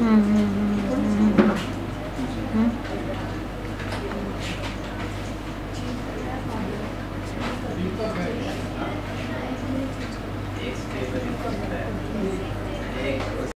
嗯嗯嗯。